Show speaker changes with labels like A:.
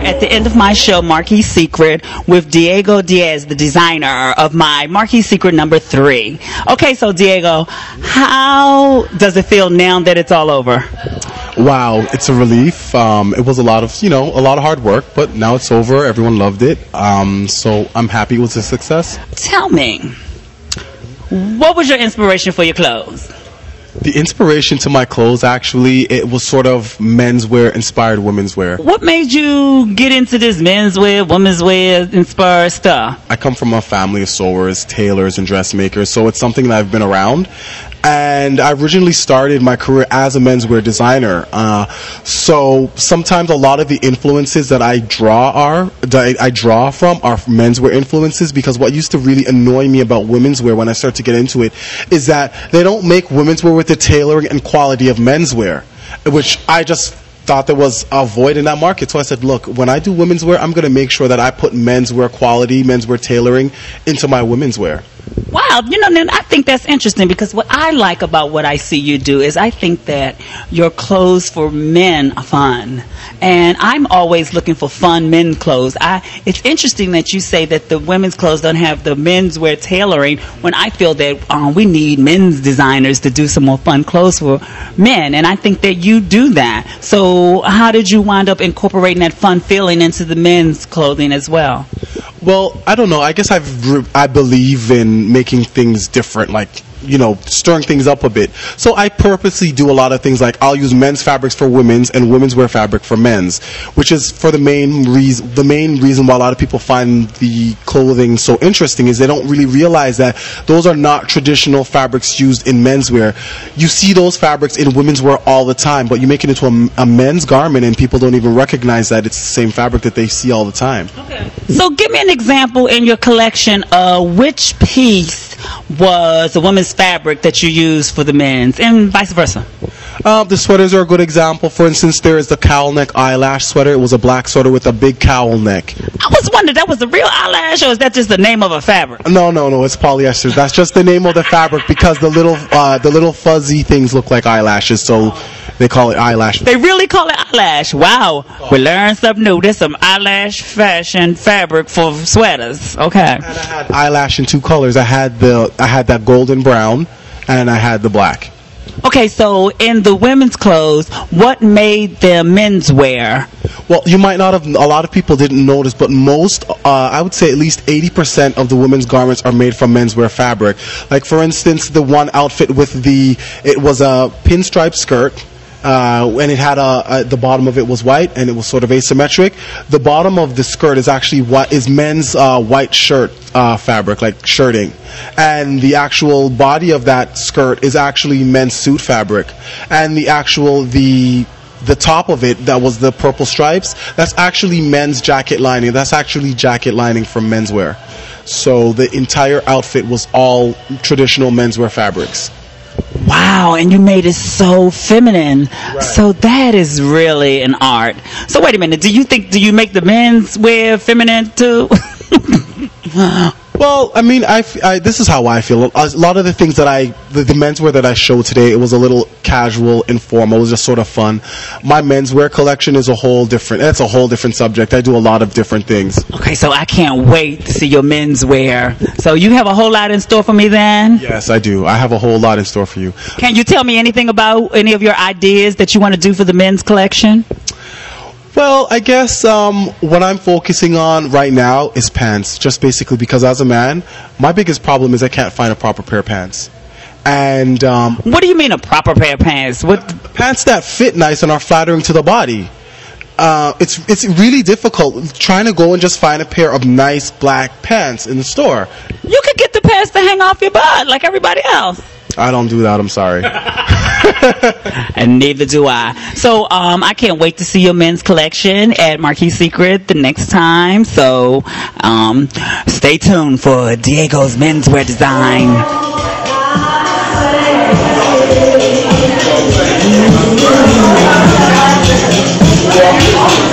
A: at the end of my show, Marques Secret, with Diego Diaz, the designer of my Marques Secret number three. Okay, so Diego, how does it feel now that it's all over?
B: Wow, it's a relief. Um, it was a lot of, you know, a lot of hard work, but now it's over. Everyone loved it. Um, so I'm happy it was a success.
A: Tell me, what was your inspiration for your clothes?
B: The inspiration to my clothes, actually, it was sort of menswear inspired women's wear.
A: What made you get into this menswear, women's wear inspired stuff?
B: I come from a family of sewers, tailors, and dressmakers, so it's something that I've been around. And I originally started my career as a menswear designer. Uh, so sometimes a lot of the influences that I draw are that I, I draw from are menswear influences because what used to really annoy me about women's wear when I started to get into it is that they don't make women's wear with the tailoring and quality of menswear, which I just thought there was a void in that market. So I said, look, when I do women's wear, I'm going to make sure that I put menswear quality, menswear tailoring into my women's wear.
A: Wow, you know, then I think that's interesting because what I like about what I see you do is I think that your clothes for men are fun, and I'm always looking for fun men clothes. I it's interesting that you say that the women's clothes don't have the men's wear tailoring when I feel that um, we need men's designers to do some more fun clothes for men, and I think that you do that. So how did you wind up incorporating that fun feeling into the men's clothing as well?
B: Well, I don't know. I guess I've I believe in making things different, like you know, stirring things up a bit. So I purposely do a lot of things like I'll use men's fabrics for women's and women's wear fabric for men's, which is for the main reason. The main reason why a lot of people find the clothing so interesting is they don't really realize that those are not traditional fabrics used in menswear. You see those fabrics in women's wear all the time, but you make it into a, a men's garment and people don't even recognize that it's the same fabric that they see all the time. Okay.
A: So give me an example in your collection of which piece was a woman's fabric that you use for the men's and vice versa.
B: Uh, the sweaters are a good example. For instance, there is the cowl neck eyelash sweater. It was a black sweater with a big cowl neck.
A: I was wondering, that was a real eyelash or is that just the name of a fabric?
B: No, no, no. It's polyester. That's just the name of the fabric because the little, uh, the little fuzzy things look like eyelashes. So they call it eyelash.
A: They really call it eyelash. Wow. We learned something new. There's some eyelash fashion fabric for sweaters. Okay.
B: And I had eyelash in two colors. I had the, I had that golden brown, and I had the black.
A: Okay, so in the women's clothes, what made the men's wear?
B: Well, you might not have. A lot of people didn't notice, but most, uh, I would say, at least eighty percent of the women's garments are made from menswear fabric. Like, for instance, the one outfit with the, it was a pinstripe skirt. Uh, and it had a, a, the bottom of it was white and it was sort of asymmetric. The bottom of the skirt is actually what is men's uh, white shirt uh, fabric, like shirting, and the actual body of that skirt is actually men's suit fabric, and the actual the the top of it that was the purple stripes that's actually men's jacket lining. That's actually jacket lining from menswear. So the entire outfit was all traditional menswear fabrics
A: Wow, and you made it so feminine.
B: Right.
A: So that is really an art. So wait a minute, do you think do you make the men's wear feminine too?
B: Well, I mean, I, I- this is how I feel. A lot of the things that I, the, the menswear that I showed today, it was a little casual, informal. It was just sort of fun. My menswear collection is a whole different. That's a whole different subject. I do a lot of different things.
A: okay, so I can't wait to see your menswear. So you have a whole lot in store for me then?
B: Yes, I do. I have a whole lot in store for you.
A: Can you tell me anything about any of your ideas that you want to do for the men's collection?
B: Well, I guess um, what I'm focusing on right now is pants, just basically because as a man, my biggest problem is I can't find a proper pair of pants. And um,
A: What do you mean a proper pair of pants? What
B: pants that fit nice and are flattering to the body. Uh, it's it's really difficult trying to go and just find a pair of nice black pants in the store.
A: you could get the pants to hang off your butt like everybody else.
B: I don't do that. I'm sorry.
A: and neither do I. So um, I can't wait to see your men's collection at Marques Secret the next time. So um, stay tuned for Diego's menswear design.